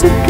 su